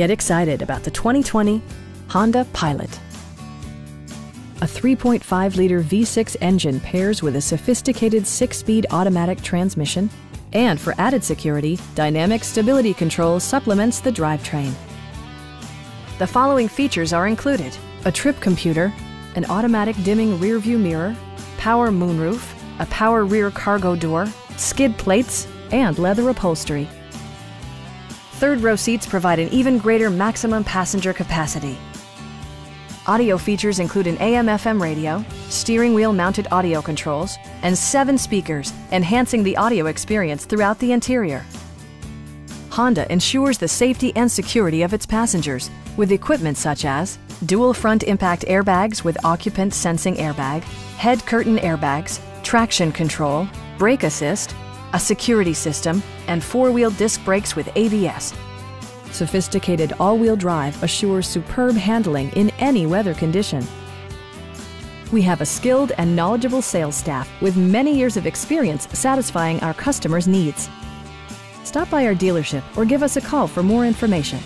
Get excited about the 2020 Honda Pilot. A 3.5 liter V6 engine pairs with a sophisticated six speed automatic transmission, and for added security, Dynamic Stability Control supplements the drivetrain. The following features are included a trip computer, an automatic dimming rearview mirror, power moonroof, a power rear cargo door, skid plates, and leather upholstery. Third row seats provide an even greater maximum passenger capacity. Audio features include an AM FM radio, steering wheel mounted audio controls, and seven speakers, enhancing the audio experience throughout the interior. Honda ensures the safety and security of its passengers with equipment such as dual front impact airbags with occupant sensing airbag, head curtain airbags, traction control, brake assist, a security system, and four-wheel disc brakes with ABS. Sophisticated all-wheel drive assures superb handling in any weather condition. We have a skilled and knowledgeable sales staff with many years of experience satisfying our customers' needs. Stop by our dealership or give us a call for more information.